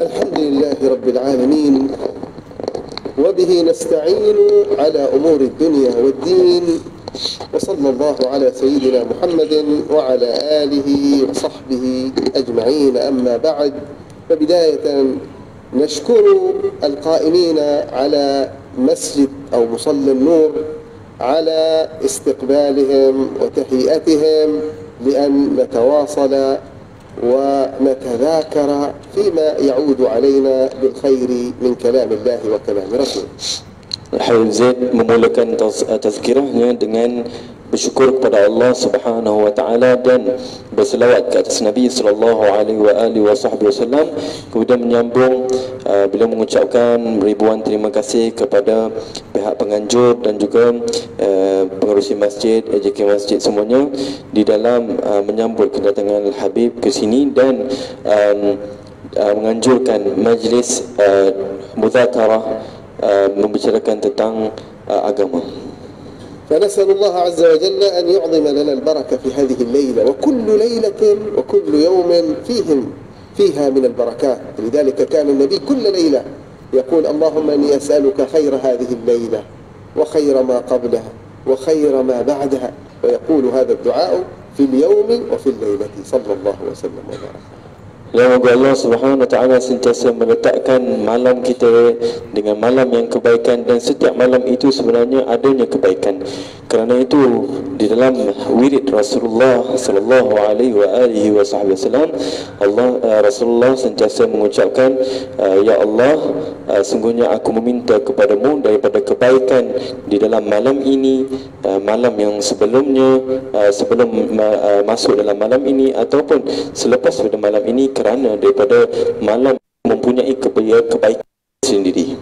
الحمد لله رب العالمين وبه نستعين على أمور الدنيا والدين وصلى الله على سيدنا محمد وعلى آله وصحبه أجمعين أما بعد فبداية نشكر القائمين على مسجد أو مصلى النور على استقبالهم وتهيئتهم لأن نتواصل ونتذاكر فيما يعود علينا بالخير من كلام الله وكلام رسوله. Al Zaid memulakan taz- tazkirahnya dengan bersyukur kepada Allah Subhanahu wa taala dan berselawat ke atas Nabi sallallahu alaihi wa alihi wasallam kemudian menyambung uh, bila mengucapkan ribuan terima kasih kepada pihak penganjur dan juga uh, pengerusi masjid AJK masjid semuanya di dalam uh, menyambut kedatangan Al Habib ke sini dan um, uh, menganjurkan majlis uh, muzakarah uh, membicarakan tentang uh, agama. فنسأل الله عز وجل أن يعظم لنا البركة في هذه الليلة وكل ليلة وكل يوم فيهم فيها من البركات. لذلك كان النبي كل ليلة يقول اللهم إني أسألك خير هذه الليلة وخير ما قبلها وخير ما بعدها. ويقول هذا الدعاء في اليوم وفي الليلة. صلى الله وسلم وبارك. Dan moga Allah Subhanahu wa taala sentiasa meletakkan malam kita dengan malam yang kebaikan dan setiap malam itu sebenarnya adanya kebaikan. Kerana itu di dalam wirid Rasulullah sallallahu alaihi wa alihi wasallam Allah uh, Rasulullah sentiasa mengucapkan uh, ya Allah uh, sungguhnya aku meminta kepadamu daripada kebaikan di dalam malam ini malam yang sebelumnya sebelum masuk dalam malam ini ataupun selepas pada malam ini kerana daripada malam mempunyai kebaikan kebaikan sendiri.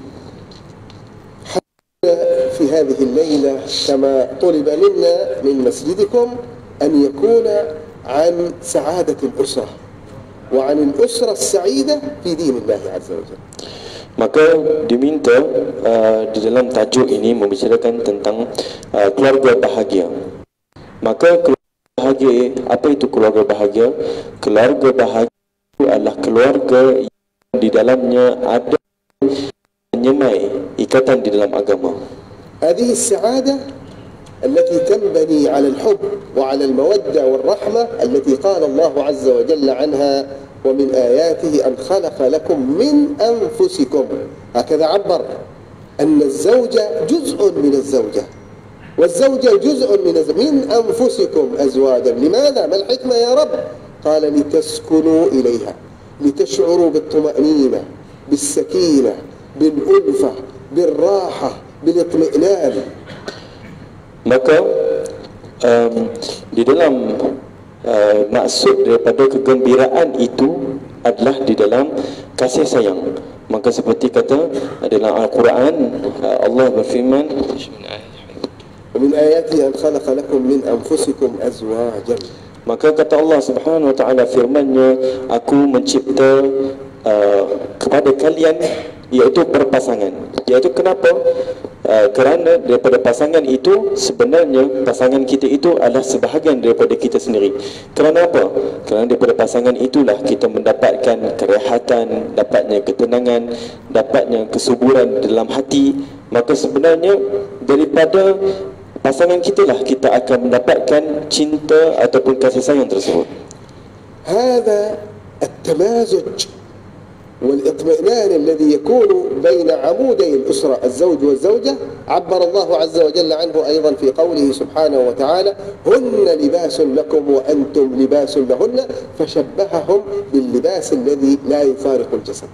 في هذه الليلة كما طلب منا من مسجدكم أن يكون عن سعادة الأسرة وعن الأسرة السعيدة في دين الله عز وجل Maka diminta uh, di dalam tajuk ini membicarakan tentang uh, keluarga bahagia. Maka keluarga bahagia, apa itu keluarga bahagia? Keluarga bahagia itu Adalah keluarga yang di dalamnya ada menyemai ikatan di dalam agama. هذه السعادة التي تنبني على الحب وعلى المودة والرحمة التي قال الله عز وجل عنها ومن آياته أن خلق لكم من أنفسكم هكذا عبر أن الزوجة جزء من الزوجة والزوجة جزء من من أنفسكم أزواجا لماذا؟ ما الحكمة يا رب؟ قال لتسكنوا إليها لتشعروا بالطمأنينة بالسكينة بالألفة بالراحة بالاطمئنان Maka um, di dalam uh, maksud daripada kegembiraan itu adalah di dalam kasih sayang. Maka seperti kata dalam Al-Quran uh, Allah berfirman ومن آياته أن خلق لكم من أنفسكم أزواجا Maka kata Allah Subhanahu wa taala firman-Nya, aku mencipta uh, kepada kalian iaitu berpasangan. Iaitu kenapa? Uh, kerana daripada pasangan itu sebenarnya pasangan kita itu adalah sebahagian daripada kita sendiri. Kerana apa? Kerana daripada pasangan itulah kita mendapatkan kerehatan, dapatnya ketenangan, dapatnya kesuburan dalam hati. Maka sebenarnya daripada pasangan kita lah kita akan mendapatkan cinta ataupun kasih sayang tersebut. هذا التمازج والاطمئنان الذي يكون بين عمودي الأسرة الزوج والزوجة عبر الله عز وجل عنه أيضا في قوله سبحانه وتعالى هن لباس لكم وأنتم لباس لهن فشبههم باللباس الذي لا يفارق الجسد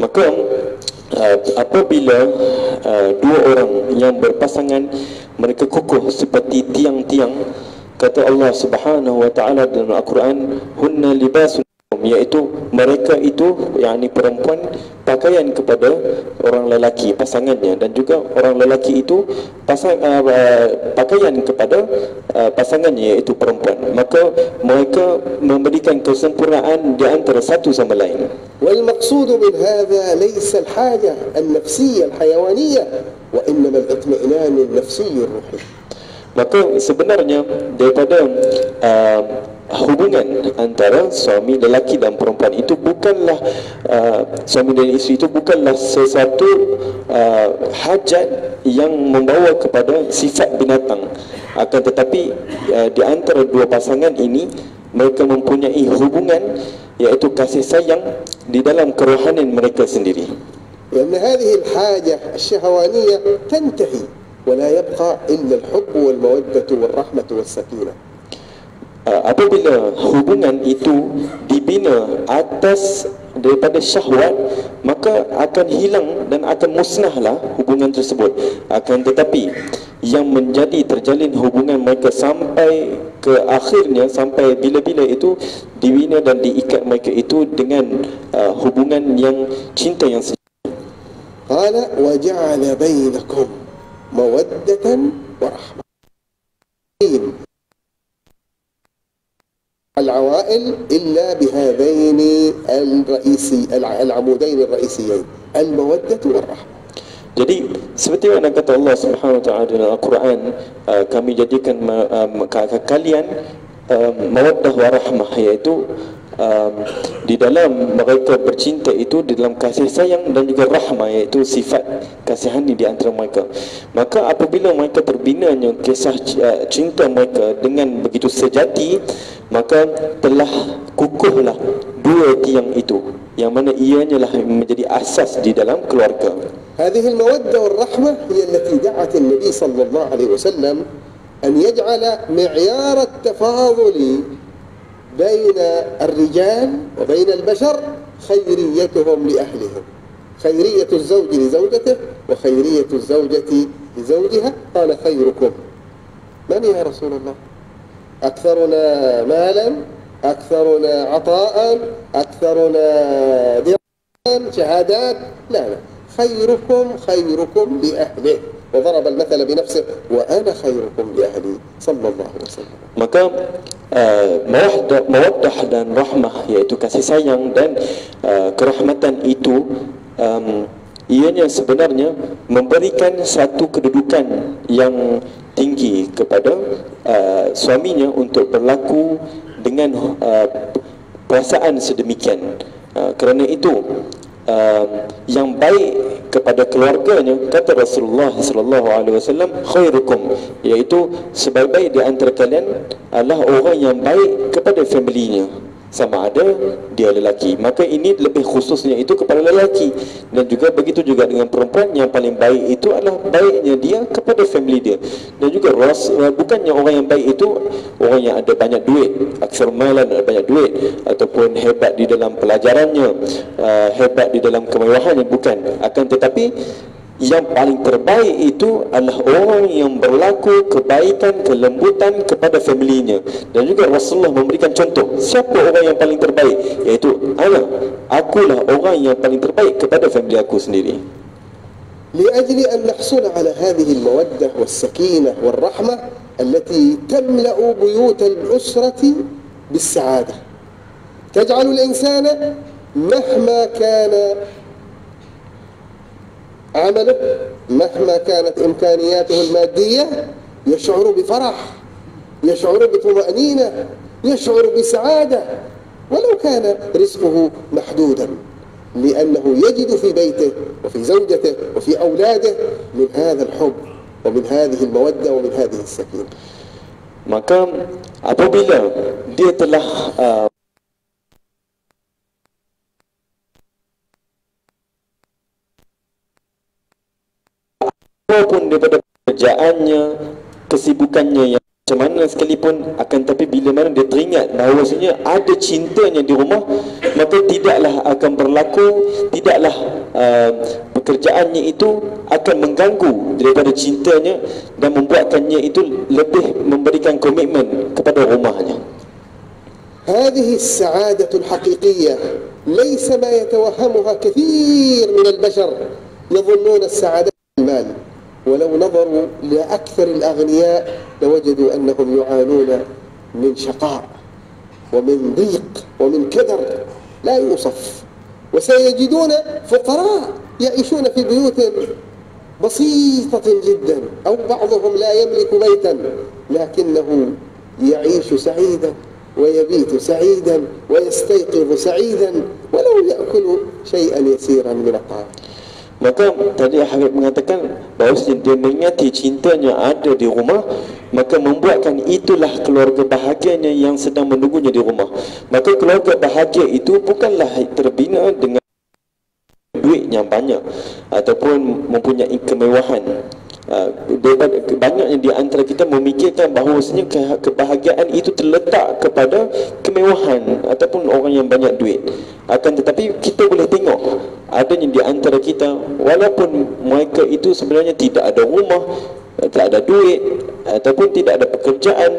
Maka uh, apabila uh, dua orang yang berpasangan mereka kukuh seperti tiang-tiang kata Allah Subhanahu wa taala dalam Al-Quran hunna libasun iaitu mereka itu yakni perempuan pakaian kepada orang lelaki pasangannya. Dan juga orang lelaki itu pasang uh, pakaian kepada uh, pasangannya iaitu perempuan. Maka mereka memberikan kesempurnaan di antara satu sama lain. Wal maqsudu min hadha laysa al-haja al nafsiyyah al-hayawaniyah wa inna al itmi'nan al nafsi ruhi maka sebenarnya daripada uh, hubungan antara suami lelaki dan perempuan itu bukanlah uh, suami dan isteri itu bukanlah sesuatu uh, hajat yang membawa kepada sifat binatang. Akan tetapi uh, di antara dua pasangan ini mereka mempunyai hubungan iaitu kasih sayang di dalam kerohanian mereka sendiri. لأن هذه الحاجة الشهوانية تنتهي ولا يبقى إلا الحب والمودة والرحمة والسكينة Uh, apabila hubungan itu dibina atas daripada syahwat maka akan hilang dan akan musnahlah hubungan tersebut akan tetapi yang menjadi terjalin hubungan mereka sampai ke akhirnya sampai bila-bila itu dibina dan diikat mereka itu dengan uh, hubungan yang cinta yang sejati قال وجعل بينكم مودة ورحمة. العوائل إلا بهذين الرئيسي العمودين الرئيسيين المودة والرحمة. Jadi seperti mana kata Allah Subhanahu Wa Taala dalam Al-Quran, uh, kami jadikan uh, kalian uh, mawaddah warahmah iaitu um, di dalam mereka bercinta itu di dalam kasih sayang dan juga rahmah iaitu sifat kasihani di antara mereka. Maka apabila mereka terbinanya kisah uh, cinta mereka dengan begitu sejati, maka telah kukuhlah dua tiang itu yang mana ianya lah menjadi asas di dalam keluarga. هذه المودة والرحمة هي التي دعت النبي صلى الله عليه وسلم أن يجعل معيار التفاضل بين الرجال وبين البشر خيريتهم لأهلهم. خيرية الزوج لزوجته وخيرية الزوجة لزوجها. قال خيركم. من يا رسول الله؟ أكثرنا مالا أكثرنا عطاء أكثرنا دراسا شهادات. لا لا. خيركم خيركم لأهله. وضرب المثل بنفسه وأنا خيركم لأهلي صلى الله عليه وسلم Maka uh, mawaddah, mawaddah dan rahmah iaitu kasih sayang dan uh, kerahmatan itu um, ianya sebenarnya memberikan satu kedudukan yang tinggi kepada uh, suaminya untuk berlaku dengan uh, perasaan sedemikian. Uh, kerana itu uh, yang baik kepada keluarganya kata Rasulullah sallallahu alaihi wasallam khairukum iaitu sebaik-baik di antara kalian adalah orang yang baik kepada family-nya sama ada dia lelaki. Maka ini lebih khususnya itu kepada lelaki. Dan juga begitu juga dengan perempuan yang paling baik itu adalah baiknya dia kepada family dia. Dan juga ras, bukannya orang yang baik itu orang yang ada banyak duit. Aksar malan ada banyak duit. Ataupun hebat di dalam pelajarannya. Uh, hebat di dalam kemewahannya. Bukan. Akan tetapi yang paling terbaik itu adalah orang yang berlaku kebaikan, kelembutan kepada familinya dan juga Rasulullah memberikan contoh siapa orang yang paling terbaik iaitu anak akulah orang yang paling terbaik kepada family aku sendiri لأجل أن نحصل على هذه المودة والسكينة والرحمة التي تملأ بيوت الأسرة بالسعادة تجعل الإنسان مهما كان عمله مهما كانت إمكانياته المادية يشعر بفرح يشعر بطمأنينة يشعر بسعادة ولو كان رزقه محدودا لأنه يجد في بيته وفي زوجته وفي أولاده من هذا الحب ومن هذه المودة ومن هذه السكينة. Maka apabila dia telah uh, walaupun daripada kerjaannya, kesibukannya yang macam mana sekalipun akan tapi bila mana dia teringat bahawasanya ada cintanya di rumah maka tidaklah akan berlaku tidaklah uh, pekerjaannya itu akan mengganggu daripada cintanya dan membuatkannya itu lebih memberikan komitmen kepada rumahnya هذه السعادة الحقيقية ليس ما يتوهمها كثير من البشر يظنون السعادة المال ولو نظروا لأكثر الأغنياء لوجدوا أنهم يعانون من شقاء ومن ضيق ومن كدر لا يوصف. وسيجدون فقراء يعيشون في بيوت بسيطة جدا أو بعضهم لا يملك بيتا لكنه يعيش سعيدا ويبيت سعيدا ويستيقظ سعيدا ولو يأكل شيئا يسيرا من الطعام. Maka tadi Habib mengatakan bahawa dia mengingati cintanya ada di rumah Maka membuatkan itulah keluarga bahagianya yang sedang menunggunya di rumah. Maka keluarga bahagia itu bukanlah terbina dengan duit yang banyak Ataupun mempunyai kemewahan banyaknya di antara kita memikirkan bahawasanya kebahagiaan itu terletak kepada kemewahan ataupun orang yang banyak duit. Akan tetapi kita boleh tengok adanya di antara kita walaupun mereka itu sebenarnya tidak ada rumah tak ada duit ataupun tidak ada pekerjaan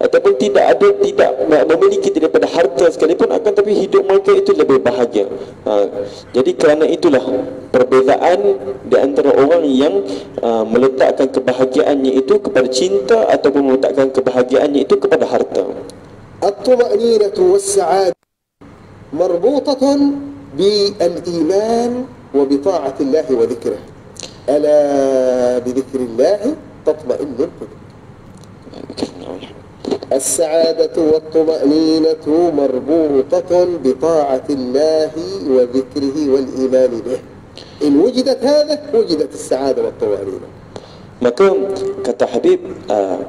ataupun tidak ada tidak memiliki daripada harta sekalipun akan tapi hidup mereka itu lebih bahagia ha, jadi kerana itulah perbezaan di antara orang yang uh, meletakkan kebahagiaannya itu kepada cinta ataupun meletakkan kebahagiaannya itu kepada harta الطمأنينة والسعادة مربوطة بالإيمان وبطاعة الله وذكره ألا بذكر الله تطمئن القلوب. السعادة والطمأنينة مربوطة بطاعة الله وذكره والإيمان به. إن وجدت هذا وجدت السعادة والطمأنينة. Maka kata Habib uh,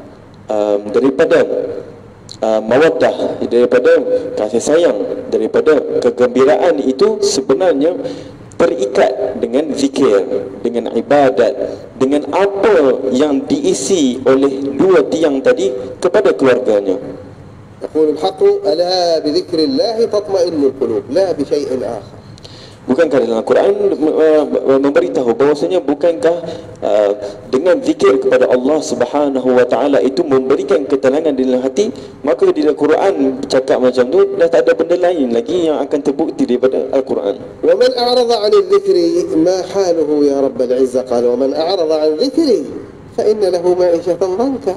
um, daripada uh, mawaddah daripada kasih sayang daripada kegembiraan itu sebenarnya terikat dengan zikir, dengan ibadat, dengan apa yang diisi oleh dua tiang tadi kepada keluarganya. يقول الحق ألا بذكر الله تطمئن القلوب لا بشيء آخر Bukankah dalam Quran uh, memberitahu bahwasanya bukankah uh, dengan zikir kepada Allah Subhanahu wa taala itu memberikan ketenangan di dalam hati maka di dalam Quran cakap macam tu dah tak ada benda lain lagi yang akan terbukti daripada Al-Quran. ومن أعرض عن الذكر ما حاله يا رب العزة قال ومن أعرض عن ذكري فإن له معيشة ضنكا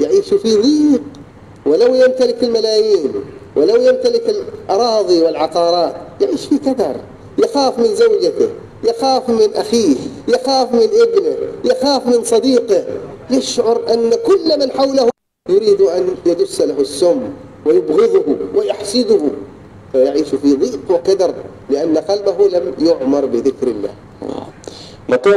يعيش في ضيق ولو يمتلك الملايين ولو يمتلك الأراضي والعقارات يعيش في كدر يخاف من زوجته يخاف من أخيه يخاف من ابنه يخاف من صديقه. يشعر أن كل من حوله يريد أن يدس له السم ويبغضه ويحسده. فيعيش في ضيق وكدر لأن قلبه لم يعمر بذكر الله. Maka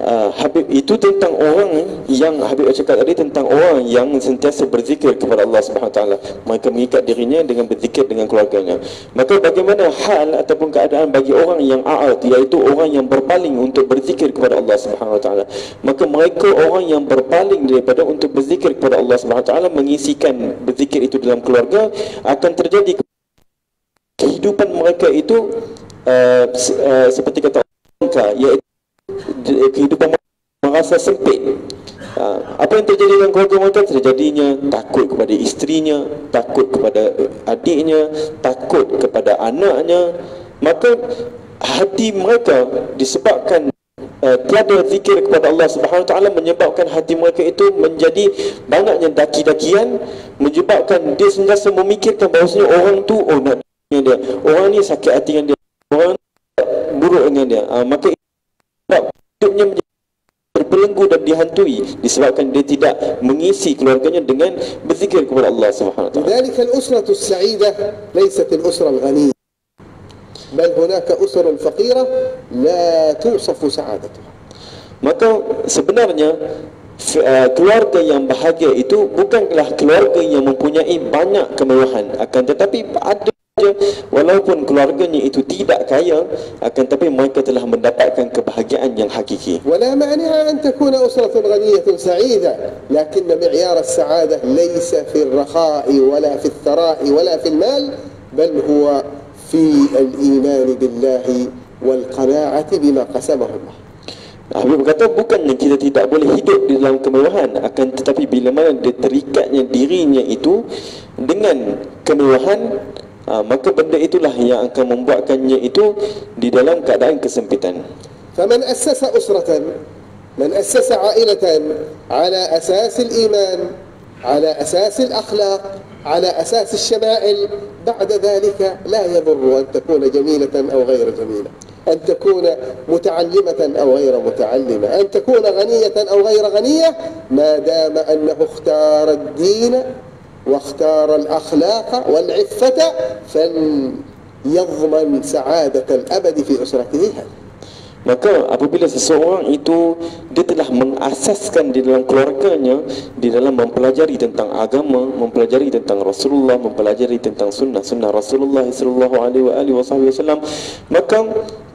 uh, Habib itu tentang orang yang Habib cakap tadi tentang orang yang sentiasa berzikir kepada Allah Subhanahu taala. Mereka mengikat dirinya dengan berzikir dengan keluarganya. Maka bagaimana hal ataupun keadaan bagi orang yang a'at iaitu orang yang berpaling untuk berzikir kepada Allah Subhanahu taala. Maka mereka orang yang berpaling daripada untuk berzikir kepada Allah Subhanahu taala mengisikan berzikir itu dalam keluarga akan terjadi kehidupan mereka itu uh, uh, seperti kata orang iaitu kehidupan merasa sempit. Ha, apa yang terjadi dengan keluarga mereka terjadinya takut kepada istrinya takut kepada adiknya takut kepada anaknya. Maka hati mereka disebabkan uh, tiada zikir kepada Allah Subhanahu taala menyebabkan hati mereka itu menjadi banyaknya daki-dakian menyebabkan dia sentiasa memikirkan bahawasanya orang tu oh nak dia. Orang ni sakit hati dengan dia. Orang buruk dengan dia. Uh, maka hidupnya menjadi terbelenggu dan dihantui disebabkan dia tidak mengisi keluarganya dengan berzikir kepada Allah Subhanahu wa taala. Dalika al-usratu as-sa'ida laysat al-usra al-ghaniyah bal hunaka usra al-faqira la tusafu sa'adatuha. Maka sebenarnya eh, keluarga yang bahagia itu bukanlah keluarga yang mempunyai banyak kemewahan akan tetapi ada kerja walaupun keluarganya itu tidak kaya akan tetapi mereka telah mendapatkan kebahagiaan yang hakiki. Wala ma'niha an takuna usratun ghaniyah sa'ida lakin mi'yar as-sa'adah laysa fi ar-rakha'i wala fi ath-thara'i wala fi al-mal bal huwa fi al-iman billahi wal qana'ati bima qasamahu Allah Habib berkata bukannya kita tidak boleh hidup di dalam kemewahan akan tetapi bila mana dia terikatnya dirinya itu dengan kemewahan ha, maka benda itulah yang akan membuatkannya itu di dalam keadaan kesempitan. فمن أسس أسرة من أسس عائلة على أساس الإيمان على أساس الأخلاق على أساس الشمائل بعد ذلك لا يضر أن تكون جميلة أو غير جميلة أن تكون متعلمة أو غير متعلمة أن تكون غنية أو غير غنية ما دام أنه اختار الدين واختار الأخلاق والعفة فليضمن سعادة الأبد في أسرته هذا Maka apabila seseorang itu dia telah mengasaskan di dalam keluarganya di dalam mempelajari tentang agama, mempelajari tentang Rasulullah, mempelajari tentang sunnah-sunnah Rasulullah sallallahu alaihi wasallam, maka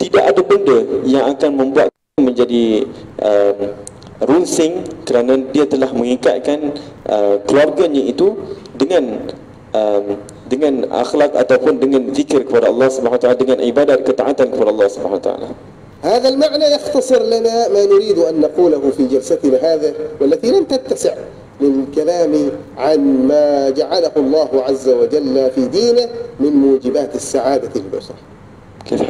tidak ada benda yang akan membuat menjadi um, runsing kerana dia telah mengikatkan uh, keluarganya itu dengan um, dengan akhlak ataupun dengan zikir kepada Allah Subhanahu wa taala dengan ibadat ketaatan kepada Allah Subhanahu wa taala. هذا المعنى يختصر لنا ما نريد أن نقوله في جلستنا هذه والتي لم تتسع للكلام عن ما جعله الله عز وجل في دينه من موجبات السعادة كيف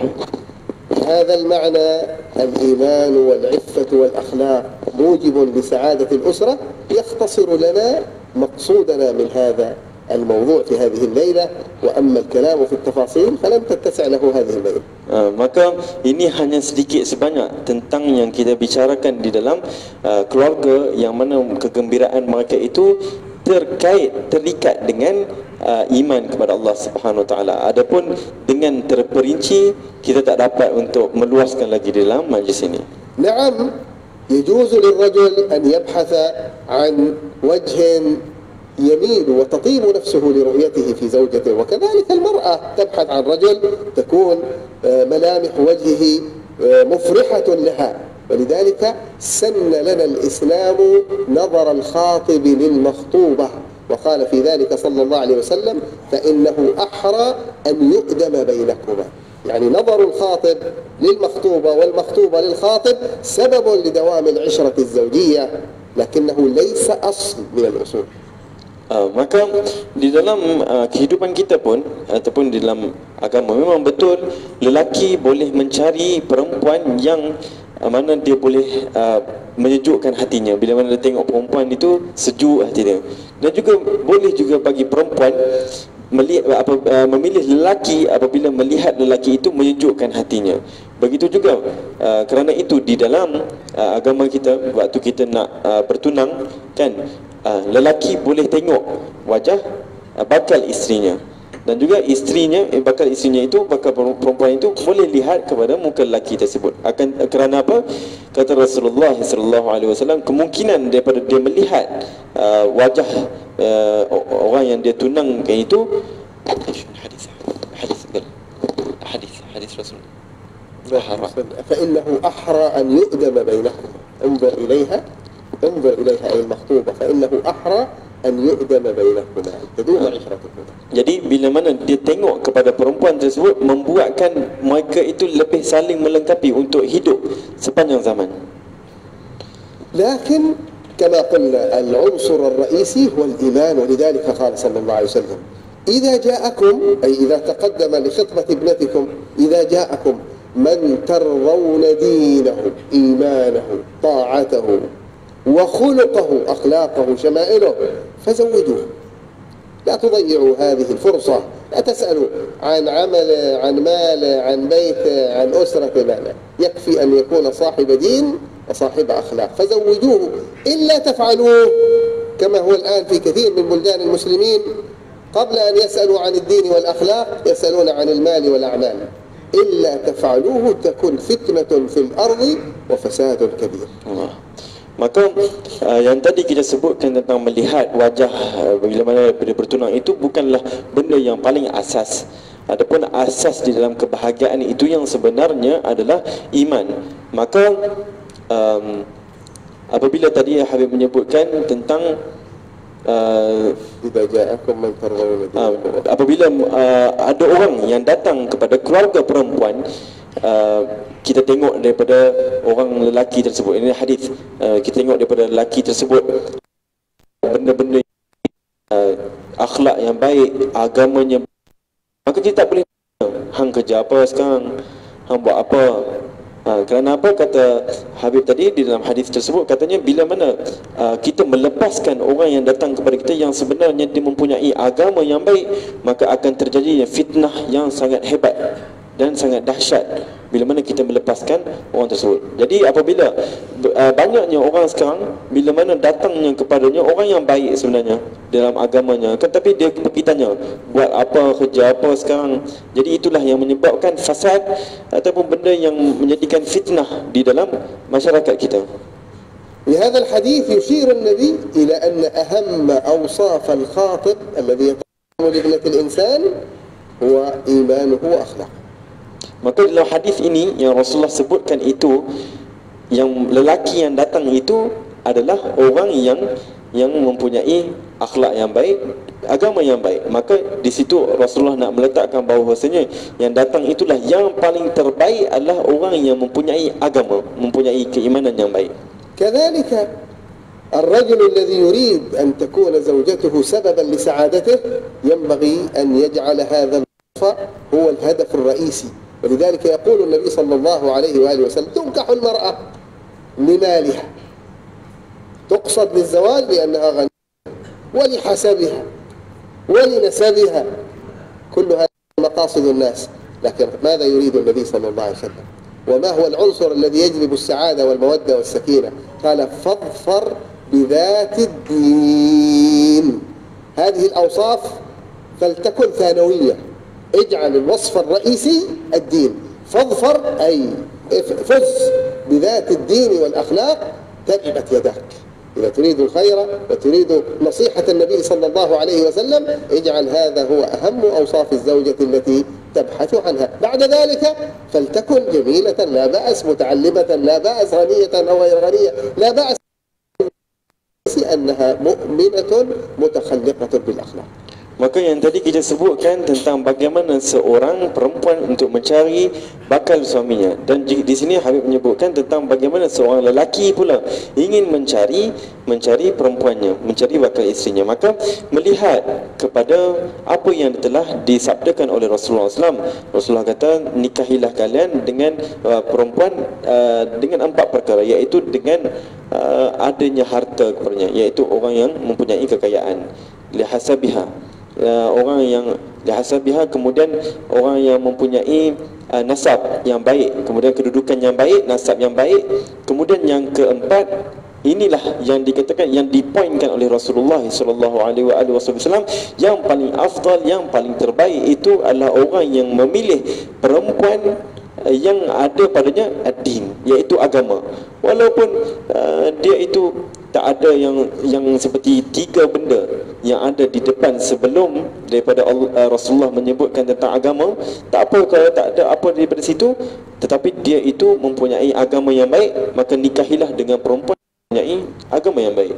هذا المعنى الإيمان والعفة والأخلاق موجب لسعادة الأسرة يختصر لنا مقصودنا من هذا الموضوع في هذه الليلة وأما الكلام في التفاصيل فلم تتسع له هذه الليلة Uh, maka ini hanya sedikit sebanyak tentang yang kita bicarakan di dalam uh, keluarga yang mana kegembiraan mereka itu terkait terikat dengan uh, iman kepada Allah Subhanahu Wa Taala. Adapun dengan terperinci kita tak dapat untuk meluaskan lagi di dalam majlis ini. نعم يجوز للرجل أن يبحث عن وجه يميل وتطيب نفسه لرؤيته في زوجته. وكذلك المرأة تبحث عن رجل تكون آه، ملامح وجهه آه، مفرحة لها. ولذلك سن لنا الإسلام نظر الخاطب للمخطوبة. وقال في ذلك صلى الله عليه وسلم فإنه أحرى أن يؤدم بينكما. يعني نظر الخاطب للمخطوبة والمخطوبة للخاطب سبب لدوام العشرة الزوجية لكنه ليس أصل من الأصول Uh, maka di dalam uh, kehidupan kita pun ataupun di dalam agama memang betul lelaki boleh mencari perempuan yang uh, mana dia boleh uh, menyejukkan hatinya bila mana dia tengok perempuan itu sejuk hati dia dan juga boleh juga bagi perempuan melihat, apa, uh, memilih lelaki apabila melihat lelaki itu menyejukkan hatinya. Begitu juga uh, kerana itu di dalam uh, agama kita waktu kita nak bertunang kan lelaki boleh tengok wajah bakal isterinya dan juga isterinya eh, bakal isterinya itu bakal perempuan itu boleh lihat kepada muka lelaki tersebut akan uh, kerana apa kata Rasulullah sallallahu alaihi wasallam kemungkinan daripada dia melihat uh, wajah uh, orang yang dia tunangkan itu hadis hadis hadis hadis Rasul فإنه أحرى أن يؤدم بينكم انظر إليها انظر إليها أي المخطوبة فإنه أحرى أن يؤدم بينكما تدوم عشرتكما Jadi bila mana dia tengok kepada perempuan tersebut membuatkan mereka itu lebih saling melengkapi untuk hidup sepanjang zaman. لكن كما قلنا العنصر الرئيسي هو الإيمان ولذلك قال صلى الله عليه وسلم إذا جاءكم أي إذا تقدم لخطبة ابنتكم إذا جاءكم من ترضون دينه إيمانه طاعته وخلقه أخلاقه شمائله فزوجوه لا تضيعوا هذه الفرصة. لا تسألوا عن عمل عن مال عن بيت عن أسرة لا لا. يكفي أن يكون صاحب دين وصاحب أخلاق. فزوجوه إلا تفعلوه كما هو الآن في كثير من بلدان المسلمين قبل أن يسألوا عن الدين والأخلاق يسألون عن المال والأعمال. إلا تفعلوه تكن فتنة في الأرض وفساد كبير. Allah. Maka uh, yang tadi kita sebutkan tentang melihat wajah uh, bila mana daripada bertunang itu bukanlah benda yang paling asas. Adapun asas di dalam kebahagiaan itu yang sebenarnya adalah iman. Maka um, apabila tadi Habib menyebutkan tentang uh, um, apabila uh, ada orang yang datang kepada keluarga perempuan uh, kita tengok daripada orang lelaki tersebut. Ini hadis uh, kita tengok daripada lelaki tersebut. Benda-benda uh, akhlak yang baik agamanya maka kita tak boleh hang kerja apa sekarang? Hang buat apa? Ha, kerana apa? Kata Habib tadi di dalam hadis tersebut katanya bila mana uh, kita melepaskan orang yang datang kepada kita yang sebenarnya dia mempunyai agama yang baik maka akan terjadi fitnah yang sangat hebat dan sangat dahsyat bila mana kita melepaskan orang tersebut. Jadi apabila uh, banyaknya orang sekarang bila mana datangnya kepadanya orang yang baik sebenarnya dalam agamanya kan tapi dia pergi tanya buat apa kerja apa sekarang. Jadi itulah yang menyebabkan fasad ataupun benda yang menjadikan fitnah di dalam masyarakat kita. لهذا الحديث يشير النبي إلى أن أهم أوصاف الخاطب الذي يتقدم لابنة الإنسان هو إيمانه وأخلاقه Maka dalam hadis ini yang Rasulullah sebutkan itu yang lelaki yang datang itu adalah orang yang yang mempunyai akhlak yang baik, agama yang baik. Maka di situ Rasulullah nak meletakkan bahawasanya yang datang itulah yang paling terbaik adalah orang yang mempunyai agama, mempunyai keimanan yang baik. كذلك الرجل الذي يريد أن تكون زوجته سببا لسعادته ينبغي أن يجعل هذا الوصف هو الهدف الرئيسي ولذلك يقول النبي صلى الله عليه وآله وسلم تنكح المرأة لمالها. تقصد للزواج لأنها غنية ولحسبها ولنسبها. كل هذه مقاصد الناس. لكن ماذا يريد النبي صلى الله عليه وسلم؟ وما هو العنصر الذي يجلب السعادة والمودة والسكينة؟ قال فاظفر بذات الدين. هذه الأوصاف فلتكن ثانوية. اجعل الوصف الرئيسي الدين. فاظفر أي فز بذات الدين والأخلاق تربت يداك إذا تريد الخير وتريد نصيحة النبي صلى الله عليه وسلم اجعل هذا هو أهم أوصاف الزوجة التي تبحث عنها. بعد ذلك فلتكن جميلة لا بأس متعلمة لا بأس غنية أو غير غنية لا بأس أنها مؤمنة متخلقة بالأخلاق. Maka yang tadi kita sebutkan tentang bagaimana seorang perempuan untuk mencari bakal suaminya dan di sini Habib menyebutkan tentang bagaimana seorang lelaki pula ingin mencari mencari perempuannya, mencari bakal isterinya. Maka melihat kepada apa yang telah disabdakan oleh Rasulullah SAW. Rasulullah kata nikahilah kalian dengan uh, perempuan uh, dengan empat perkara iaitu dengan uh, adanya harta kepadanya iaitu orang yang mempunyai kekayaan lihasabiha. Uh, orang yang dihasabiha kemudian orang yang mempunyai uh, nasab yang baik kemudian kedudukan yang baik nasab yang baik. Kemudian yang keempat inilah yang dikatakan yang dipoinkan oleh Rasulullah sallallahu alaihi wasallam yang paling afdal yang paling terbaik itu adalah orang yang memilih perempuan uh, yang ada padanya ad-din iaitu agama. Walaupun uh, dia itu tak ada yang yang seperti tiga benda yang ada di depan sebelum daripada Allah, uh, Rasulullah menyebutkan tentang agama tak apa kalau tak ada apa daripada situ tetapi dia itu mempunyai agama yang baik maka nikahilah dengan perempuan yang mempunyai agama yang baik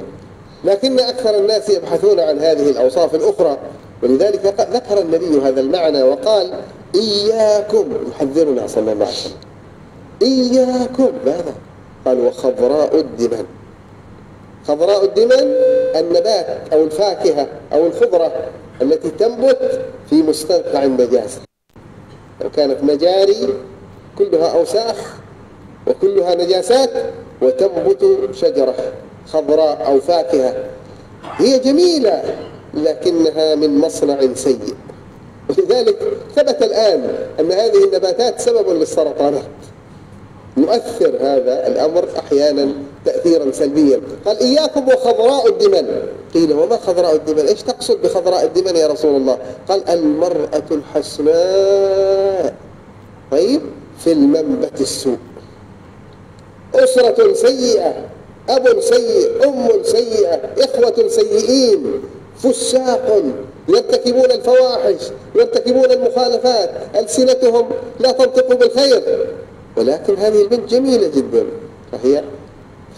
لكن أكثر الناس يبحثون عن هذه الأوصاف الأخرى ولذلك ذكر النبي هذا المعنى وقال إياكم يحذرنا صلى الله عليه وسلم إياكم ماذا؟ قال وخضراء الدمن خضراء الدمن النبات أو الفاكهة أو الخضرة التي تنبت في مستنقع النجاسة لو كانت مجاري كلها أوساخ وكلها نجاسات وتنبت شجرة خضراء أو فاكهة. هي جميلة لكنها من مصنع سيء. ولذلك ثبت الآن أن هذه النباتات سبب للسرطانات. يؤثر هذا الأمر أحيانا تأثيرا سلبيا. قال إياكم وخضراء الدمن. قيل وما خضراء الدمن؟ إيش تقصد بخضراء الدمن يا رسول الله؟ قال المرأة الحسناء. طيب في المنبت السوء. أسرة سيئة أب سيء أم سيئة إخوة سيئين فساق يرتكبون الفواحش يرتكبون المخالفات ألسنتهم لا تنطق بالخير. ولكن هذه البنت جميلة جدا فهي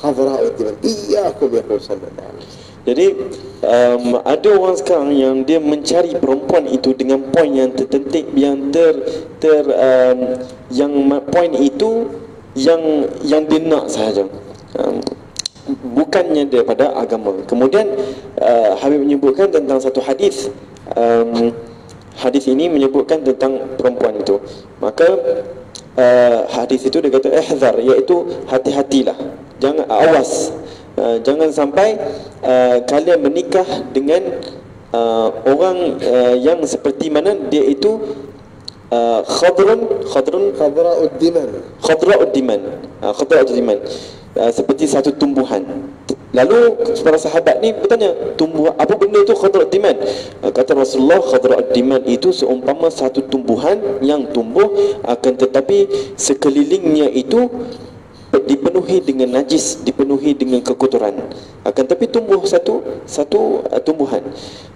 hadrah iktibar Iyakum ya Rasulullah jadi um, ada orang sekarang yang dia mencari perempuan itu dengan poin yang tertentik yang ter ter um, yang poin itu yang yang dia nak sahaja. Um, bukannya daripada agama. Kemudian uh, Habib menyebutkan tentang satu hadis. Um, hadis ini menyebutkan tentang perempuan itu. Maka uh, hadis itu dia kata ihzar iaitu hati-hatilah. Jangan awas. Uh, jangan sampai uh, kalian menikah dengan uh, orang uh, yang seperti mana dia itu uh, khadrun khadrun khadra'ud diman khadra'ud diman uh, khadra uh, seperti satu tumbuhan lalu para sahabat ni bertanya tumbuh apa benda itu khadra'ud diman uh, kata Rasulullah khadra'ud diman itu seumpama satu tumbuhan yang tumbuh akan tetapi sekelilingnya itu dipenuhi dengan najis, dipenuhi dengan kekotoran. Akan tapi tumbuh satu satu uh, tumbuhan.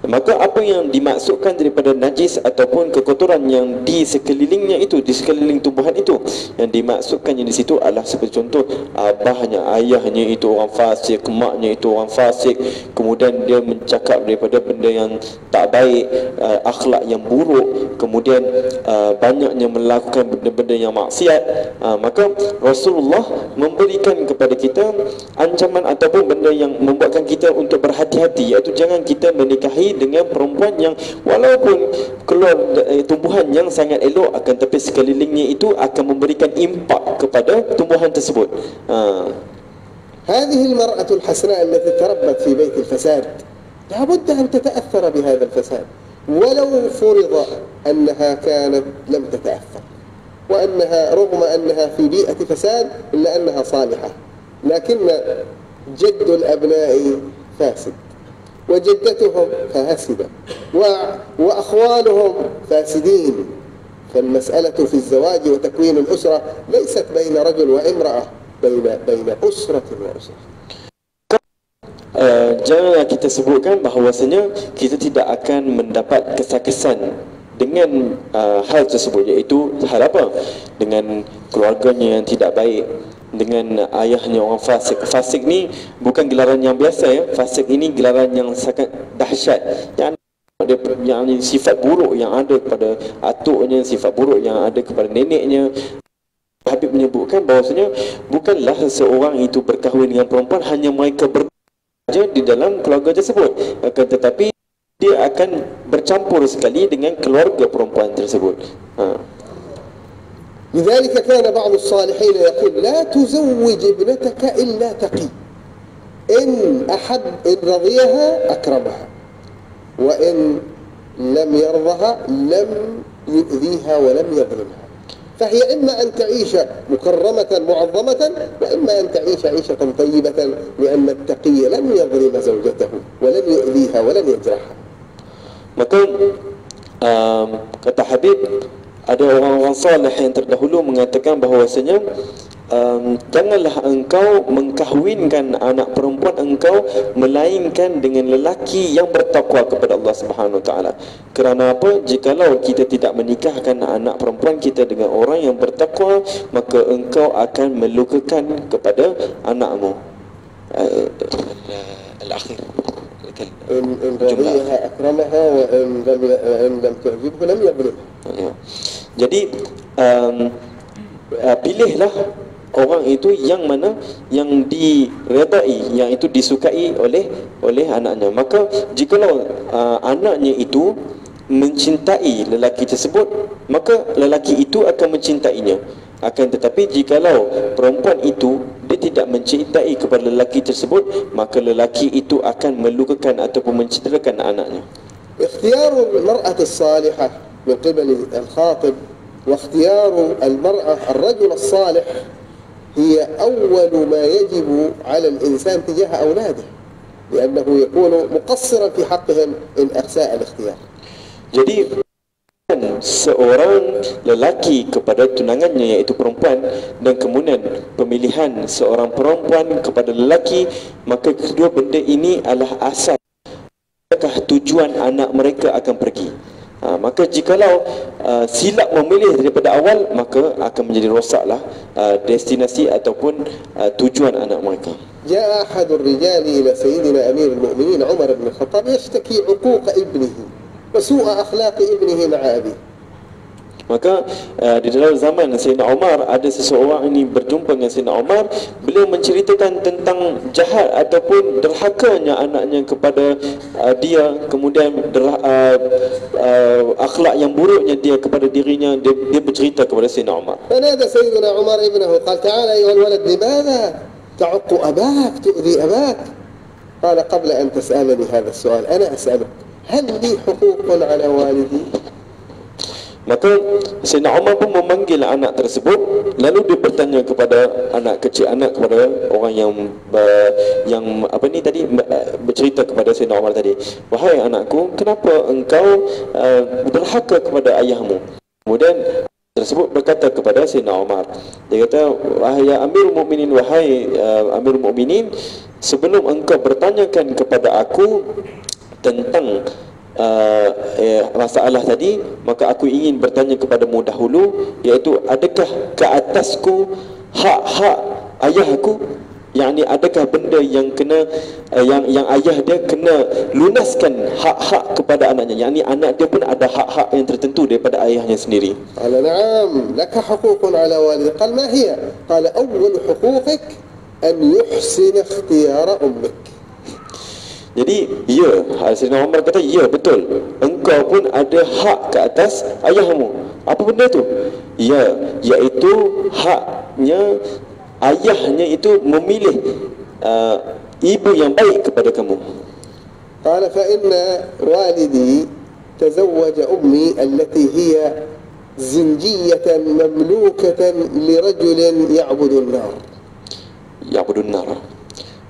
Maka apa yang dimaksudkan daripada najis ataupun kekotoran yang di sekelilingnya itu, di sekeliling tumbuhan itu, yang dimaksudkannya di situ adalah seperti contoh abahnya, ayahnya itu orang fasik, maknya itu orang fasik, kemudian dia mencakap daripada benda yang tak baik, uh, akhlak yang buruk, kemudian uh, banyaknya melakukan benda-benda yang maksiat, uh, maka Rasulullah memberikan kepada kita ancaman ataupun benda yang membuatkan kita untuk berhati-hati iaitu jangan kita menikahi dengan perempuan yang walaupun keluar eh, tumbuhan yang sangat elok akan tapi sekelilingnya itu akan memberikan impak kepada tumbuhan tersebut. Ha. هذه المرأة الحسناء التي تربت في بيت الفساد لابد أن تتأثر بهذا الفساد ولو فرض أنها كانت لم تتأثر وأنها رغم أنها في بيئة فساد إلا أنها صالحة. لكن جد الأبناء فاسد. وجدتهم فاسدة. وأخوالهم فاسدين. فالمسألة في الزواج وتكوين الأسرة ليست بين رجل وامرأة بين بين أسرة وأسرة. Uh, janganlah kita sebutkan bahawasanya kita tidak akan mendapat kesan-kesan. Dengan uh, hal tersebut iaitu hal apa? Dengan keluarganya yang tidak baik dengan ayahnya orang fasik. Fasik ni bukan gelaran yang biasa ya. Fasik ini gelaran yang sangat dahsyat. Yang ada yang sifat buruk yang ada kepada atuknya sifat buruk yang ada kepada neneknya. Habib menyebutkan bahawasanya bukanlah seorang itu berkahwin dengan perempuan hanya mereka ber di dalam keluarga tersebut. Akan tetapi dia akan bercampur sekali dengan keluarga perempuan tersebut. Ha. لذلك كان بعض الصالحين يقول لا تزوج ابنتك إلا تقي. إن أحب إن رضيها أكرمها. وإن لم يرضها لم يؤذيها ولم يظلمها. فهي إما أن تعيش مكرمة معظمة وإما أن تعيش عيشة طيبة لأن التقي لن يظلم زوجته ولن يؤذيها ولن يجرحها. Maka um, kata Habib ada orang-orang saleh yang terdahulu mengatakan bahawasanya um, janganlah engkau mengkahwinkan anak perempuan engkau melainkan dengan lelaki yang bertakwa kepada Allah Subhanahu Wa Taala. Kerana apa? Jikalau kita tidak menikahkan anak perempuan kita dengan orang yang bertakwa, maka engkau akan melukakan kepada anakmu. Uh, al-akhir. إن إن رضيها أكرمها وإن لم وإن لم تعجبه لم يظلمها Ya. Jadi um, uh, pilihlah orang itu yang mana yang diredai, yang itu disukai oleh oleh anaknya. Maka jikalau uh, anaknya itu mencintai lelaki tersebut, maka lelaki itu akan mencintainya. Akan tetapi jikalau perempuan itu dia tidak mencintai kepada lelaki tersebut, maka lelaki itu akan melukakan ataupun mencederakan anaknya. اختيار المرأة الصالحة من قبل الخاطب واختيار المرأة الرجل الصالح هي أول ما يجب على الإنسان تجاه أولاده لأنه يكون مقصرا في حقهم إن أساء الاختيار Jadi seorang lelaki kepada tunangannya iaitu perempuan dan kemudian pemilihan seorang perempuan kepada lelaki maka kedua benda ini adalah asal adakah tujuan anak mereka akan pergi ha, maka jikalau uh, silap memilih daripada awal maka akan menjadi rosaklah uh, destinasi ataupun uh, tujuan anak mereka جاء أحد الرجال إلى سيدنا أمير المؤمنين عمر بن الخطاب يشتكي عقوق ابنه وسوء أخلاق ابنه مع أبيه Maka uh, di dalam zaman Sayyidina Umar ada seseorang ini berjumpa dengan Sayyidina Umar beliau menceritakan tentang jahat ataupun derhakanya anaknya kepada uh, dia kemudian derha, uh, uh, akhlak yang buruknya dia kepada dirinya dia, dia bercerita kepada Sayyidina Umar فنادى سيدنا عمر ابنه قال تعال أيها الولد لماذا تعق أباك تؤذي أباك قال قبل أن تسألني هذا السؤال أنا أسألك Hal li hukukul ala walidi. Maka Sayyidina Umar pun memanggil anak tersebut Lalu dia bertanya kepada anak kecil anak Kepada orang yang uh, Yang apa ni tadi eh, Bercerita kepada Sayyidina Umar tadi. Wahai anakku kenapa engkau uh, Berhaka kepada ayahmu? Kemudian tersebut berkata kepada Sayyidina Umar. Dia kata Wahai ya Amir Mu'minin Wahai eh, uh, Amir Mu'minin Sebelum engkau bertanyakan kepada aku tentang uh, eh, masalah tadi maka aku ingin bertanya kepadamu dahulu iaitu adakah ke atasku hak-hak ayah aku? Yang ni adakah benda yang kena eh, yang yang ayah dia kena lunaskan hak-hak kepada anaknya? Yang ni anak dia pun ada hak-hak yang tertentu daripada ayahnya sendiri. Ala na'am laka hukukun ala walid qal ma hiya? Qala awwal hukukik an yuhsin ikhtiyara ummik. Jadi, ya, Sayyidina Umar kata, ya, betul. Engkau pun ada hak ke atas ayahmu. Apa benda tu? Ya, iaitu haknya ayahnya itu memilih uh, ibu yang baik kepada kamu. Kala fa inna walidi tazawwaja ummi allati hiya zinjiyatan mamlukatan li rajulin ya'budun nar. Ya'budun nar.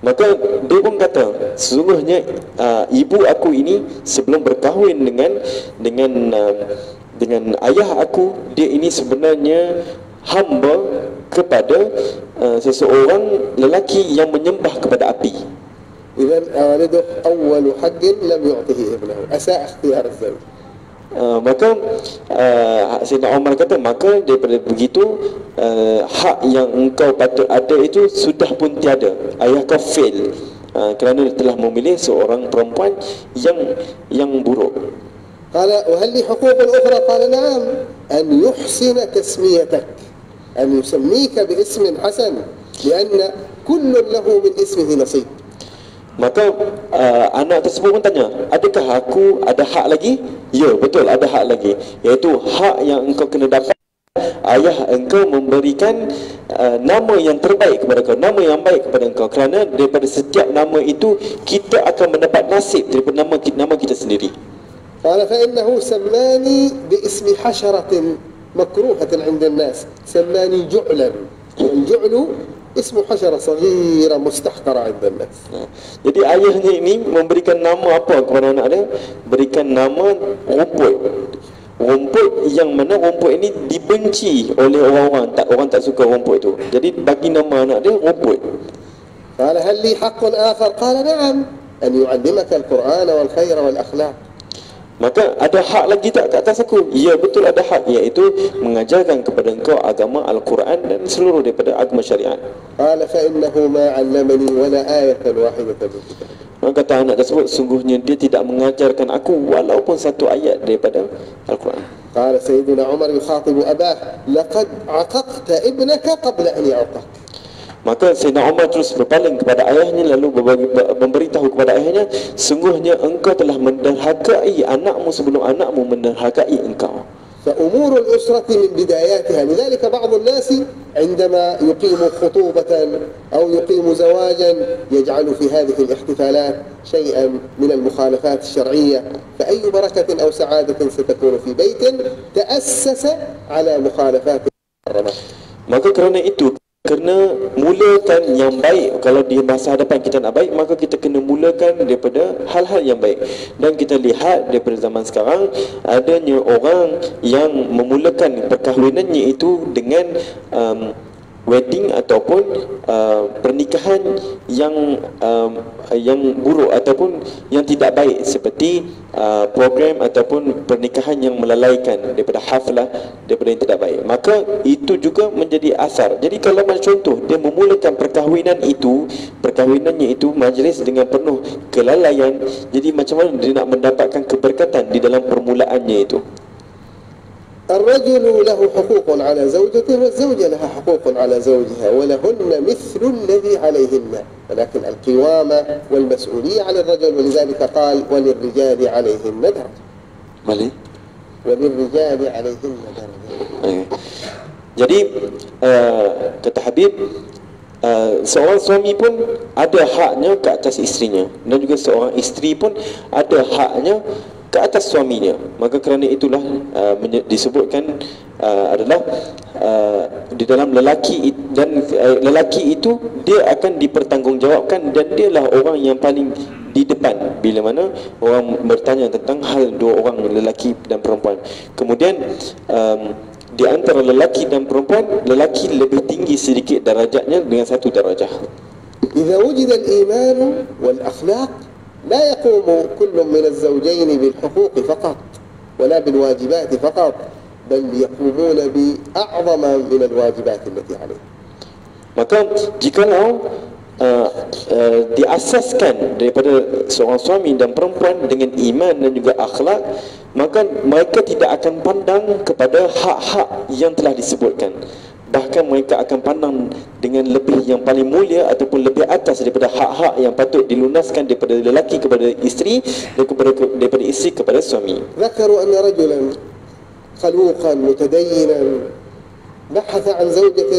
Maka dia pun kata Sesungguhnya uh, ibu aku ini Sebelum berkahwin dengan Dengan uh, dengan ayah aku Dia ini sebenarnya Hamba kepada uh, Seseorang lelaki yang menyembah kepada api إذا والده أول حق لم يعطه ابنه أساء اختيار الزوج Eh, maka uh, Sayyidina Umar kata maka daripada begitu uh, hak yang engkau patut ada itu sudah pun tiada. Ayah kau fail. Uh, kerana telah memilih seorang perempuan yang yang buruk. Qala wa hal li huquq al-ukhra qala na'am. An yuhsina tasmiyatak. An yusammika bi ismin hasan. Lianna kullun lahu min ismihi nasib. Maka uh, anak tersebut pun tanya, adakah aku ada hak lagi? Ya, betul ada hak lagi. Iaitu hak yang engkau kena dapat ayah engkau memberikan uh, nama yang terbaik kepada kau, nama yang baik kepada engkau kerana daripada setiap nama itu kita akan mendapat nasib daripada nama kita, nama kita sendiri. Fala fa innahu sammani bi ismi hasharatin makruhatan 'inda an-nas, sammani ju'lan. Ju'lu Ismu hasyarah sahira mustahkara indah ha. Jadi ayahnya ini memberikan nama apa kepada anak dia? Berikan nama rumput. Rumput yang mana rumput ini dibenci oleh orang-orang. Tak, Orang tak suka rumput itu Jadi bagi nama anak dia rumput. Kala hal li haqqun akhar? Kala na'am. An yu'allimaka al-Quran wal khaira wal akhlaq. Maka ada hak lagi tak ke atas aku? Ya betul ada hak iaitu mengajarkan kepada engkau agama Al-Quran dan seluruh daripada agama syariat. Qala fa innahu ma 'allamani wa la ayatan wahidatan Maka kata anak tersebut sungguhnya dia tidak mengajarkan aku walaupun satu ayat daripada Al-Quran. Qala Sayyidina Umar yukhatibu abah laqad 'aqaqta ibnaka qabla an yu'taq. Maka Sayyidina Umar terus berpaling kepada ayahnya lalu berbagi, memberitahu kepada ayahnya sungguhnya engkau telah menderhakai anakmu sebelum anakmu menderhakai engkau. فأمور الأسرة من بداياتها لذلك بعض الناس عندما يقيم خطوبة أو يقيم زواجا يجعل في هذه الاحتفالات شيئا من المخالفات الشرعية فأي بركة أو سعادة ستكون في بيت تأسس على مخالفات المحرمات Maka kerana itu kena mulakan yang baik. Kalau di masa hadapan kita nak baik maka kita kena mulakan daripada hal-hal yang baik. Dan kita lihat daripada zaman sekarang adanya orang yang memulakan perkahwinannya itu dengan um, wedding ataupun uh, pernikahan yang um, yang buruk ataupun yang tidak baik seperti uh, program ataupun pernikahan yang melalaikan daripada haflah daripada yang tidak baik. Maka itu juga menjadi asar. Jadi kalau macam contoh dia memulakan perkahwinan itu perkahwinannya itu majlis dengan penuh kelalaian jadi macam mana dia nak mendapatkan keberkatan di dalam permulaannya itu الرجل له حقوق على زوجته والزوجة لها حقوق على زوجها ولهن مثل الذي عليهن. ولكن القوامة والمسؤولية على الرجل ولذلك قال وللرجال عليهن درجة. Malik وللرجال عليهن درجة. Jadi uh, kata Habib uh, seorang suami pun ada haknya ke atas isterinya dan juga seorang isteri pun ada haknya ke atas suaminya. Maka kerana itulah uh, disebutkan uh, adalah uh, di dalam lelaki dan uh, lelaki itu dia akan dipertanggungjawabkan dan dialah orang yang paling di depan. Bila mana orang bertanya tentang hal dua orang lelaki dan perempuan. Kemudian um, di antara lelaki dan perempuan lelaki lebih tinggi sedikit darajatnya dengan satu darajah. Jika wujud iman dan akhlak لا يقوم كل من الزوجين بالحقوق فقط ولا بالواجبات فقط بل يقومون بأعظم من الواجبات التي عليه Maka jikalau uh, uh, diasaskan daripada seorang suami dan perempuan dengan iman dan juga akhlak maka mereka tidak akan pandang kepada hak-hak yang telah disebutkan bahkan mereka akan pandang dengan lebih yang paling mulia ataupun lebih atas daripada hak-hak yang patut dilunaskan daripada lelaki kepada isteri dan kepada daripada isteri kepada suami ذكروا أن رجلا خلوقا متدينا بحث عن زوجة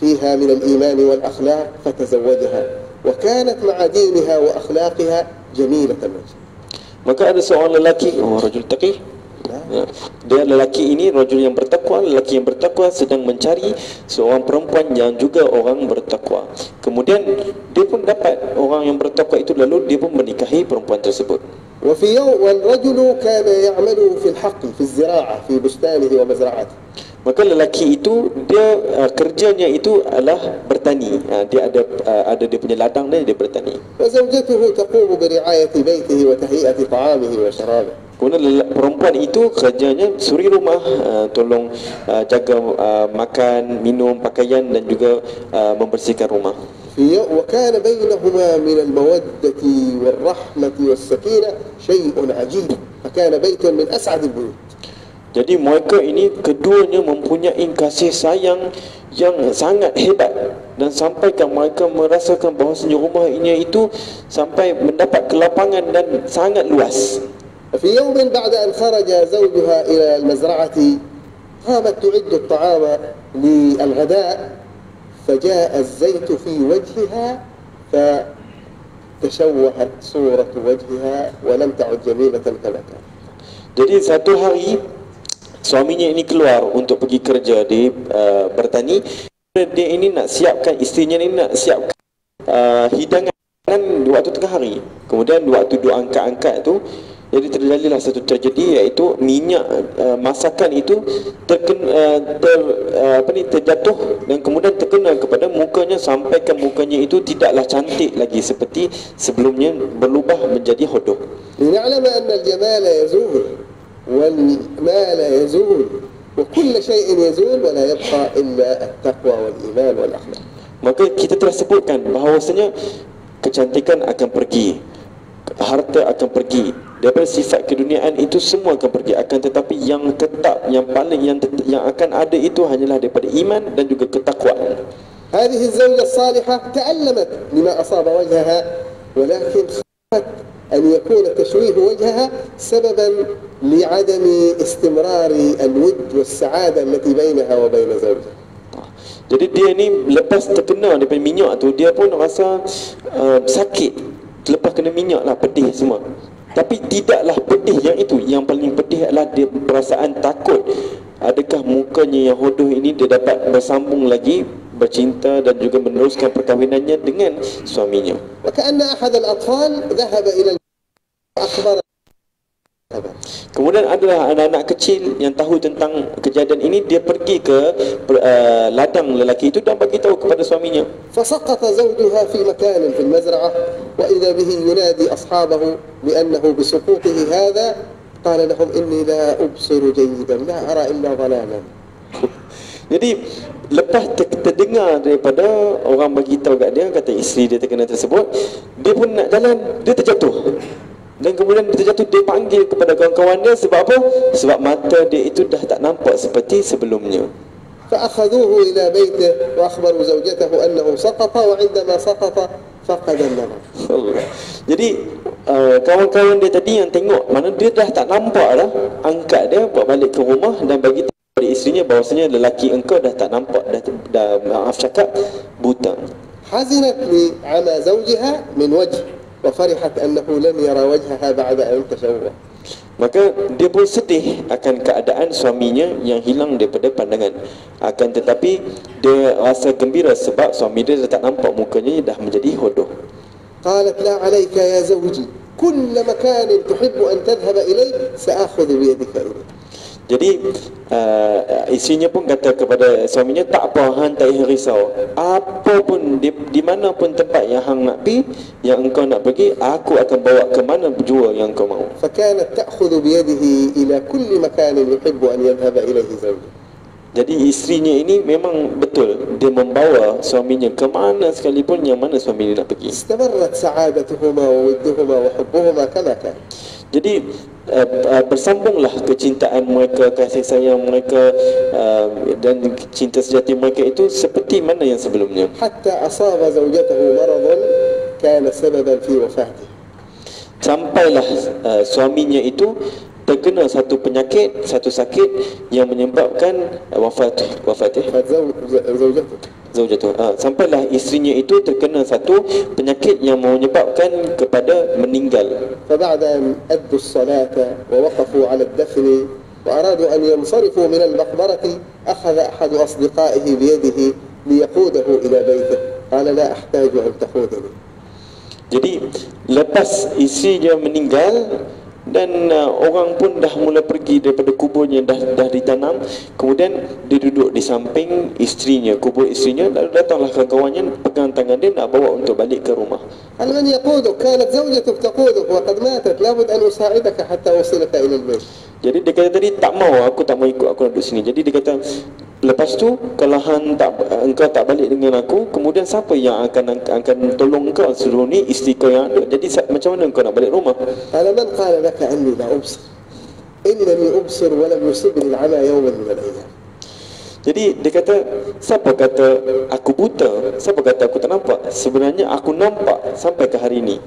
فيها من الإيمان والأخلاق فتزوجها وكانت مع دينها وأخلاقها جميلة الوجه maka ada seorang lelaki oh rajul taqi Ya. Dia lelaki ini rajul yang bertakwa, lelaki yang bertakwa sedang mencari seorang perempuan yang juga orang bertakwa. Kemudian dia pun dapat orang yang bertakwa itu lalu dia pun menikahi perempuan tersebut. وفي يوم والرجل كان يعمل في الحقل في الزراعة في بستانه ومزرعته Maka lelaki itu dia uh, kerjanya itu adalah bertani. Uh, dia ada uh, ada dia punya ladang dia dia bertani. وزوجته تقوم برعاية بيته وتهيئة طعامه وشرابه Kemudian perempuan itu kerjanya suri rumah uh, Tolong uh, jaga uh, makan, minum, pakaian dan juga uh, membersihkan rumah. وكان بينهما من المودة والرحمة والسكينة شيء عجيب فكان بيت من أسعد البيوت Jadi mereka ini keduanya mempunyai kasih sayang yang sangat hebat dan sampaikan mereka merasakan bahawa rumah ini itu sampai mendapat kelapangan dan sangat luas. ففي يوم بعد أن خرج زوجها إلى المزرعة قامت تعد الطعام للغداء فجاء الزيت في وجهها فتشوهت صورة وجهها ولم تعد جميلة كما كانت Jadi satu hari suaminya ini keluar untuk pergi kerja di uh, bertani. Dia ini nak siapkan isterinya ini nak siapkan uh, hidangan di waktu tengah hari. Kemudian di waktu dua angkat-angkat tu jadi terjadilah satu tragedi iaitu minyak uh, masakan itu terken, uh, ter, uh, apa ni terjatuh dan kemudian terkena kepada mukanya sampaikan mukanya itu tidaklah cantik lagi seperti sebelumnya berubah menjadi hodoh. لنعلم أن الجمال يزول والمال يزول وكل شيء يزول ولا يبقى إلا التقوى والإيمان والأخلاق Maka kita telah sebutkan bahawasanya kecantikan akan pergi, harta akan pergi. Daripada sifat keduniaan itu semua akan pergi akan tetapi yang tetap yang paling yang tet- yang akan ada itu hanyalah daripada iman dan juga ketakwaan. هذه الزوجة الصالحة تألمت لما أصاب وجهها ولكن خافت أن يكون تشويه وجهها سببا لعدم استمرار الود والسعادة التي بينها وبين زوجها Jadi dia ni lepas terkena daripada minyak tu dia pun rasa uh, sakit lepas kena minyak lah pedih semua. Tapi tidaklah pedih yang itu. Yang paling pedih adalah dia perasaan takut. Adakah mukanya yang hodoh ini Dia dapat bersambung lagi Bercinta dan juga meneruskan perkahwinannya Dengan suaminya? Maka anna ahad al-atfal Zahaba ila al-atfal Kemudian adalah anak-anak kecil yang tahu tentang kejadian ini dia pergi ke uh, ladang lelaki itu dan bagi tahu kepada suaminya. Fasaqat zawjuha fi makanin fil mazra'ah wa idha bihi yunadi ashabahu bi annahu bi suqutihi hadha qala lahum inni la ubsiru jayyidan la ara illa dhalalan. Jadi lepas terdengar daripada orang bagi tahu kat dia kata isteri dia terkena tersebut dia pun nak jalan dia terjatuh. Dan kemudian dia terjatuh dia panggil kepada kawan-kawan dia sebab apa? Sebab mata dia itu dah tak nampak seperti sebelumnya. فأخذوه إلى بيته وأخبروا زوجته أنه سقط وعندما سقط فقد النظر Allah. Jadi uh, kawan-kawan dia tadi yang tengok mana dia dah tak nampak dah, angkat dia bawa balik ke rumah dan bagi tahu kepada isterinya bahawasanya lelaki engkau dah tak nampak dah, dah maaf cakap buta. حزنت لعمى زوجها من وجه وفرحت أنه لم يرى وجهها بعد أن تشوه Maka dia pun sedih akan keadaan suaminya yang hilang daripada pandangan. Akan tetapi dia rasa gembira sebab suami dia dah tak nampak mukanya dah menjadi hodoh. قالت لا عليك يا زوجي كل مكان تحب أن تذهب إليه سآخذ بيدك إليه jadi uh, isinya pun kata kepada suaminya tak apa hang tak risau. Apa pun di, di mana pun tempat yang hang nak pergi, yang engkau nak pergi, aku akan bawa ke mana jua yang kau mahu. Fakana ta'khudhu bi yadihi ila kulli makan yuhibbu an yadhhab ilayhi Jadi isterinya ini memang betul dia membawa suaminya ke mana sekalipun yang mana suami dia nak pergi. Istamarrat sa'adatuhuma wa wudduhuma wa hubbuhuma kama kan. Jadi uh, uh, bersambunglah kecintaan mereka, kasih sayang mereka uh, dan cinta sejati mereka itu seperti mana yang sebelumnya. Hatta asaba zawjatahu maradun kana sababan fi wafatih. Sampailah uh, suaminya itu terkena satu penyakit, satu sakit yang menyebabkan uh, wafat wafat eh? فزوجته zaujatuh. Uh, sampailah isterinya itu terkena satu penyakit yang menyebabkan kepada meninggal. فبعد أن أدوا الصلاة ووقفوا على الدفن وأرادوا أن ينصرفوا من المقبرة أخذ أحد أصدقائه بيده ليقوده إلى بيته قال لا أحتاج أن تقودني Jadi lepas isteri dia meninggal dan uh, orang pun dah mula pergi daripada kuburnya dah dah ditanam kemudian dia duduk di samping isterinya kubur isterinya lalu datanglah kawan-kawannya pegang tangan dia nak bawa untuk balik ke rumah قال من يقودك كانت زوجتك تقودك وقد ماتت لابد أن أساعدك حتى أوصلك إلى البيت jadi dia kata tadi tak mau aku tak mau ikut aku nak duduk sini jadi dia kata Lepas tu kalau han tak eh, engkau tak balik dengan aku, kemudian siapa yang akan akan tolong kau seluruh ni isteri kau yang ada. Jadi macam mana kau nak balik rumah? Ala man qala laka anni la absir. Innani ubsir wa lam yusibni al-ama yawm min al jadi dia kata siapa kata aku buta? Siapa kata aku tak nampak? Sebenarnya aku nampak sampai ke hari ini.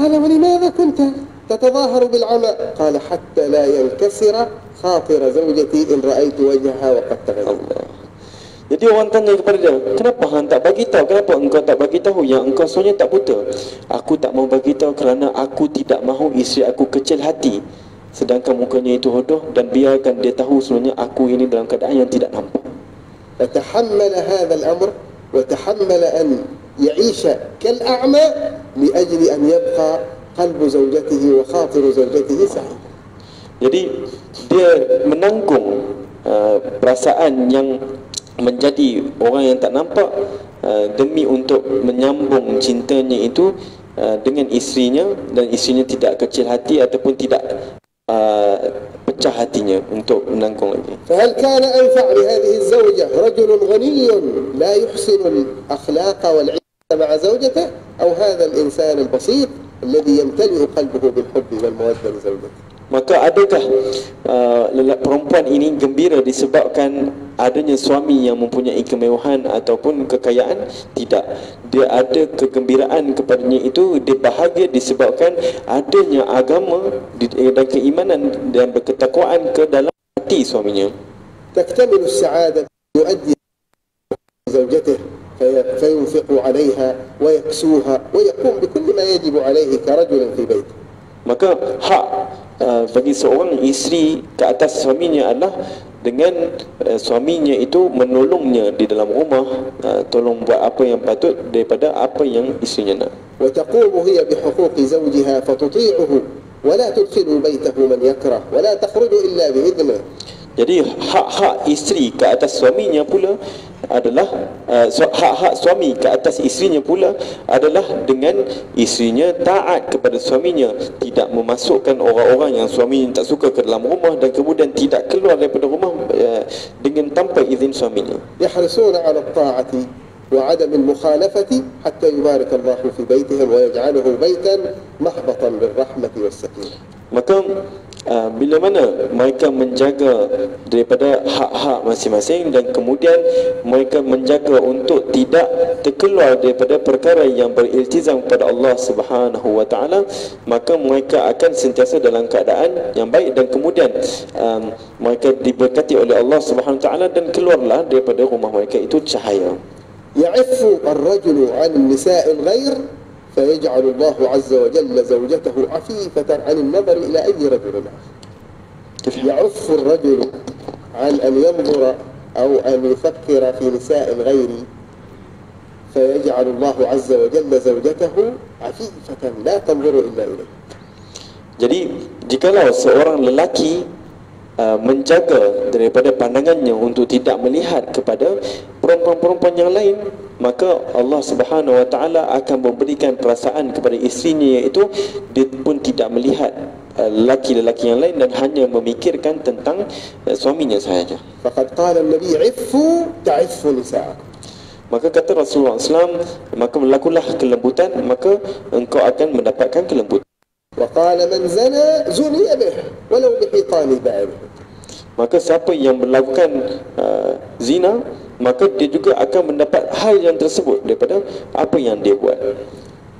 Ala mani mana kunta? تتظاهر بالعمى قال حتى لا ينكسر خاطر زوجتي إن رأيت وجهها وقد تغير Allah Jadi orang tanya kepada dia Kenapa hang tak bagi tahu? Kenapa engkau tak bagi tahu Yang engkau sebenarnya tak buta Aku tak mau bagi tahu Kerana aku tidak mahu isteri aku kecil hati Sedangkan mukanya itu hodoh Dan biarkan dia tahu sebenarnya Aku ini dalam keadaan yang tidak nampak فتحمل هذا الأمر وتحمل أن يعيش كالأعمى لأجل أن يبقى قلب زوجته وخاطر زوجته سعيد Jadi dia menanggung uh, perasaan yang menjadi orang yang tak nampak uh, demi untuk menyambung cintanya itu uh, dengan isterinya dan isterinya tidak kecil hati ataupun tidak uh, pecah hatinya untuk menanggung lagi. فهل كان أنفع لهذه الزوجة رجل غني لا يحسن الأخلاق والعزة مع زوجته أو هذا الإنسان البسيط الذي يمتلئ قلبه بالحب والمودة لزوجته Maka adakah uh, lelak perempuan ini gembira disebabkan adanya suami yang mempunyai kemewahan ataupun kekayaan? Tidak. Dia ada kegembiraan kepadanya itu dia bahagia disebabkan adanya agama di- dan keimanan dan berketakwaan ke dalam hati suaminya. تكتمل السعادة يؤدي زوجته في- فينفق عليها ويكسوها ويقوم بكل ما يجب عليه كرجل في بيته Maka hak uh, bagi seorang isteri ke atas suaminya adalah dengan uh, suaminya itu menolongnya di dalam rumah, uh, tolong buat apa yang patut daripada apa yang isterinya nak. وتقوم هي بحقوق زوجها فتطيعه ولا تدخل بيته من يكره ولا تخرج إلا بإذنه jadi hak-hak isteri ke atas suaminya pula adalah eh, uh, su- hak-hak suami ke atas isterinya pula adalah dengan isterinya taat kepada suaminya tidak memasukkan orang-orang yang suaminya tak suka ke dalam rumah dan kemudian tidak keluar daripada rumah uh, dengan tanpa izin suaminya. Yahrusuna ala ta'ati wa adam al-mukhalafati hatta yubarik Allah fi baitihim wa yaj'aluhu baitan mahbatan bir rahmati was sakinah maka uh, bila mana mereka menjaga daripada hak-hak masing-masing dan kemudian mereka menjaga untuk tidak terkeluar daripada perkara yang beriltizam kepada Allah Subhanahu wa taala maka mereka akan sentiasa dalam keadaan yang baik dan kemudian um, mereka diberkati oleh Allah Subhanahu wa taala dan keluarlah daripada rumah mereka itu cahaya. Ya'fu ar-rajulu 'an nisa'il ghair فيجعل الله عز وجل زوجته عفيفة عن النظر إلى أي رجل؟ يعف الرجل عن أن ينظر أو أن يفكر في نساء غيري فيجعل الله عز وجل زوجته عفيفة لا تنظر إلا إليه Jadi jikalau seorang lelaki Uh, menjaga daripada pandangannya untuk tidak melihat kepada perempuan-perempuan yang lain maka Allah Subhanahu Wa Taala akan memberikan perasaan kepada isterinya iaitu dia pun tidak melihat uh, lelaki-lelaki yang lain dan hanya memikirkan tentang uh, suaminya sahaja faqad qala an-nabi iffu ta'iffu Maka kata Rasulullah SAW, maka melakulah kelembutan, maka engkau akan mendapatkan kelembutan. وقال من زنى زني به ولو بحيطان باب Maka siapa yang melakukan uh, zina, maka dia juga akan mendapat hal yang tersebut daripada apa yang dia buat.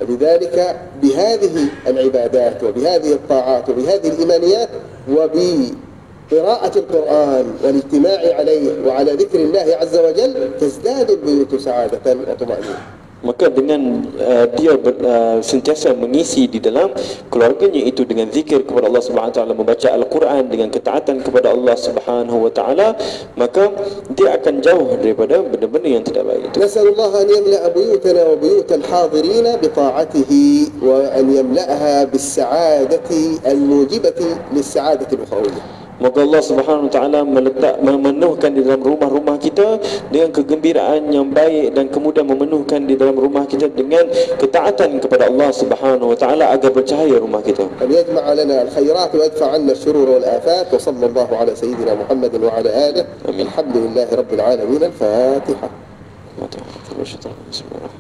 لذلك بهذه العبادات وبهذه الطاعات وبهذه الإيمانيات وبقراءة القرآن والاجتماع عليه وعلى ذكر الله عز وجل تزداد البيوت سعادة وطمأنينة maka dengan uh, dia ber, uh, sentiasa mengisi di dalam keluarganya itu dengan zikir kepada Allah Subhanahu taala membaca al-Quran dengan ketaatan kepada Allah Subhanahu wa taala maka dia akan jauh daripada benda-benda yang tidak baik itu. Nasallahu an yamla abuyutana wa buyut al-hadirin bi ta'atihi wa an yamla'ha bis sa'adati al-mujibati lis sa'adati al-ukhrawiyah Moga Allah Subhanahu Wa Taala meletak memenuhkan di dalam rumah-rumah kita dengan kegembiraan yang baik dan kemudian memenuhkan di dalam rumah kita dengan ketaatan kepada Allah Subhanahu Wa Taala agar bercahaya rumah kita. Dan yajma' lana al-khairat wa yadfa' anna syurur wal afat wa sallallahu ala sayyidina Muhammad wa ala alihi. Alhamdulillahirabbil alamin. Al-Fatiha. Matahari, terus terang. Bismillahirrahmanirrahim.